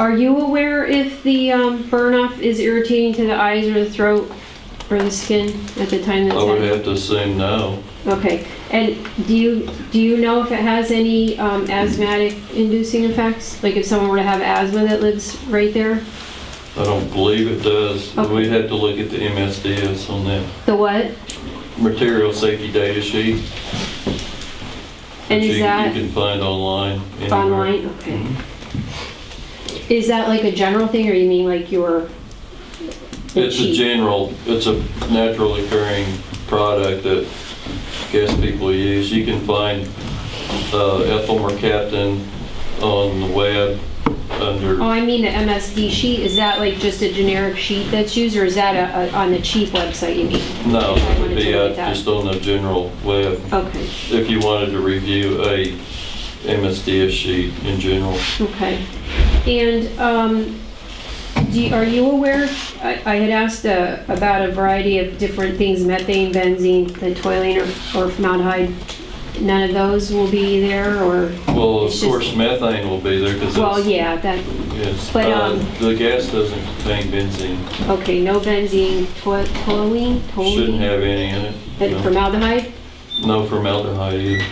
Are you aware if the um, burn off is irritating to the eyes or the throat or the skin at the time that's I would happening? have to assume no. Okay, and do you, do you know if it has any um, asthmatic inducing effects? Like if someone were to have asthma that lives right there? I don't believe it does. Okay. We'd have to look at the MSDS on that The what? material safety data sheet. And that is you- that You can find online. anywhere. online? Okay. Is that like a general thing or you mean like your? It's a general, it's a naturally occurring product that gas people use. You can find uh, ethyl mercaptan on the web under. Oh, I mean the MSD sheet, is that like just a generic sheet that's used, or is that a, a- on the Chief website you mean? no, it would be uh, just on the general web. Okay, If you wanted to review a MSDS sheet in general. okay. And, um, do, you- are you aware, I, I had asked uh, about a variety of different things, methane, benzene, the toluene or, or formaldehyde. None of those will be there, or, Well, of It's just- course, methane will be there because well, yeah, that, yes. but, Uh, um, The gas doesn't contain benzene. okay, no benzene, to-? Shouldn't have any in it. And No. formaldehyde? No formaldehyde either.